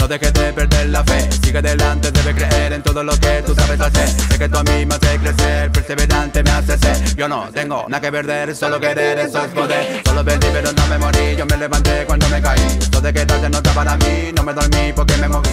No dejes de perder la fe, sigue adelante, debes creer en todo lo que tú sabes hacer. Sé que tú a mí me hace crecer, perseverante me hace ser. Yo no tengo nada que perder, solo querer, eso es poder. Solo perdí, pero no me morí, yo me levanté cuando me caí. Esto de quedarte no está para mí, no me dormí porque me moví.